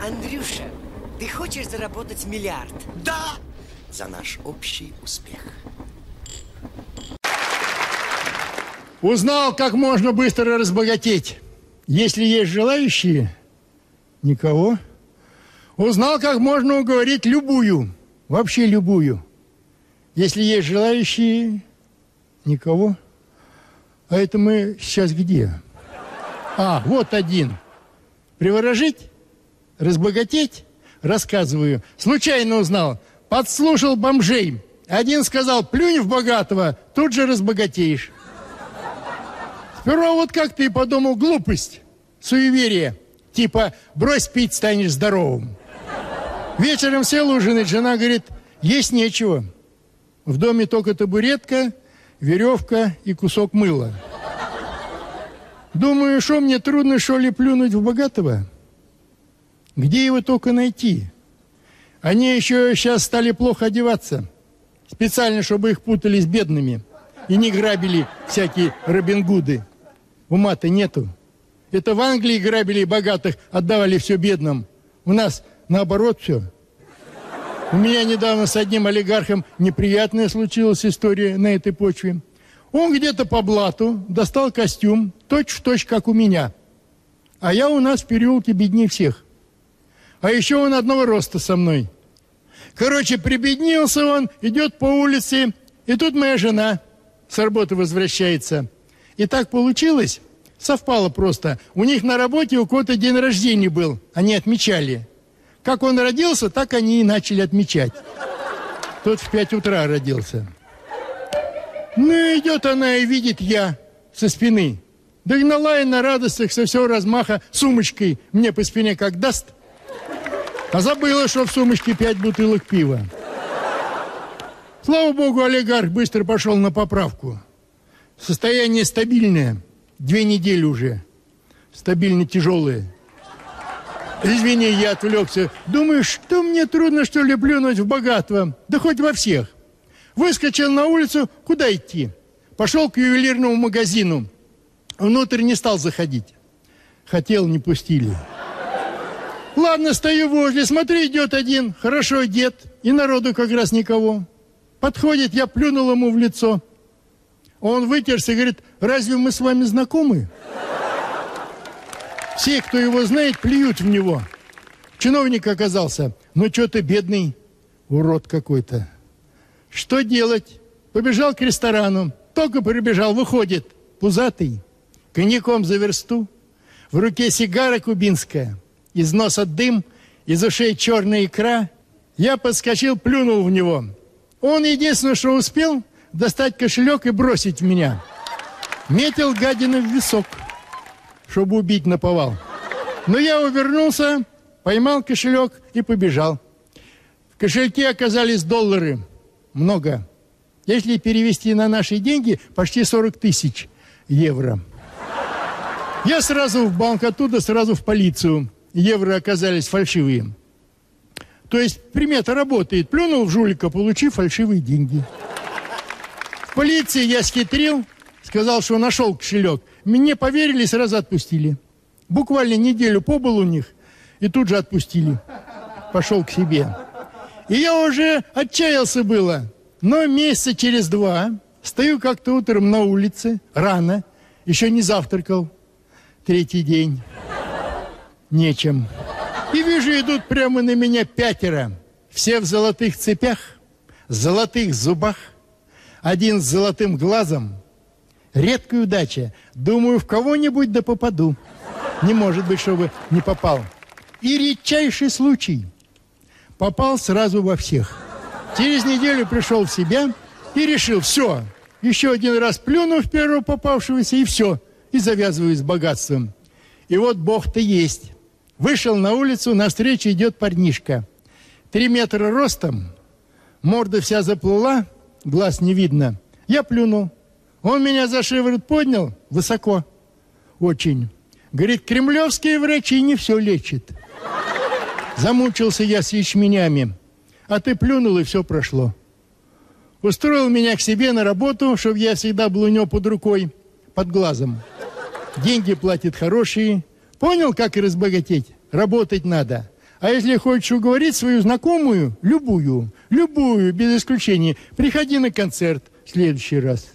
Андрюша, ты хочешь заработать миллиард? Да! За наш общий успех. Узнал, как можно быстро разбогатеть. Если есть желающие, никого. Узнал, как можно уговорить любую, вообще любую. Если есть желающие, никого. А это мы сейчас где? А, вот один. Приворожить? Разбогатеть? Рассказываю. Случайно узнал. Подслушал бомжей. Один сказал, плюнь в богатого, тут же разбогатеешь. Сперва вот как ты подумал, глупость, суеверие. Типа, брось пить, станешь здоровым. Вечером сел ужинать, жена говорит, есть нечего. В доме только табуретка, веревка и кусок мыла. Думаю, что мне трудно, что ли, плюнуть в богатого? Где его только найти? Они еще сейчас стали плохо одеваться. Специально, чтобы их путали с бедными. И не грабили всякие Робин Гуды. Ума-то нету. Это в Англии грабили богатых, отдавали все бедным. У нас наоборот все. У меня недавно с одним олигархом неприятная случилась история на этой почве. Он где-то по блату достал костюм, точь-в-точь, как у меня. А я у нас в переулке беднее всех. А еще он одного роста со мной. Короче, прибеднился он, идет по улице, и тут моя жена с работы возвращается. И так получилось, совпало просто. У них на работе у кого-то день рождения был, они отмечали. Как он родился, так они и начали отмечать. Тот в пять утра родился. Ну, идет она и видит я со спины. Догнала и на радостях со всего размаха сумочкой мне по спине как даст. А забыла, что в сумочке пять бутылок пива. Слава богу, олигарх быстро пошел на поправку. Состояние стабильное. Две недели уже. Стабильно тяжелое. Извини, я отвлекся. Думаю, что мне трудно, что ли, плюнуть в богатство? Да хоть во всех. Выскочил на улицу, куда идти? Пошел к ювелирному магазину. Внутрь не стал заходить. Хотел, не пустили. Ладно, стою возле, смотри, идет один, хорошо одет, и народу как раз никого. Подходит, я плюнул ему в лицо. Он вытерся и говорит, разве мы с вами знакомы? Все, кто его знает, плюют в него. Чиновник оказался. Ну, что ты, бедный урод какой-то. Что делать? Побежал к ресторану. Только прибежал, выходит, пузатый, коньяком за версту. В руке сигара кубинская, из носа дым, из ушей черная икра. Я подскочил, плюнул в него. Он единственное, что успел, достать кошелек и бросить в меня. Метил гадина в висок чтобы убить наповал. Но я увернулся, поймал кошелек и побежал. В кошельке оказались доллары. Много. Если перевести на наши деньги, почти 40 тысяч евро. Я сразу в банк, оттуда сразу в полицию. Евро оказались фальшивые. То есть примета работает. Плюнул в жулика, получив фальшивые деньги. В полиции я схитрил, сказал, что нашел кошелек. Мне поверили, сразу отпустили. Буквально неделю побыл у них, и тут же отпустили. Пошел к себе. И я уже отчаялся было. Но месяца через два стою как-то утром на улице, рано, еще не завтракал. Третий день. Нечем. И вижу, идут прямо на меня пятеро. Все в золотых цепях, золотых зубах, один с золотым глазом, Редкая удача. Думаю, в кого-нибудь да попаду. Не может быть, чтобы не попал. И редчайший случай. Попал сразу во всех. Через неделю пришел в себя и решил, все, еще один раз плюну в первого попавшегося, и все, и завязываю с богатством. И вот Бог-то есть. Вышел на улицу, навстречу идет парнишка. Три метра ростом, морда вся заплыла, глаз не видно. Я плюнул. Он меня за шиворот поднял высоко, очень. Говорит, кремлевские врачи не все лечат. Замучился я с ячменями, а ты плюнул, и все прошло. Устроил меня к себе на работу, чтобы я всегда был у него под рукой, под глазом. Деньги платит хорошие. Понял, как разбогатеть? Работать надо. А если хочешь уговорить свою знакомую, любую, любую, без исключения, приходи на концерт в следующий раз.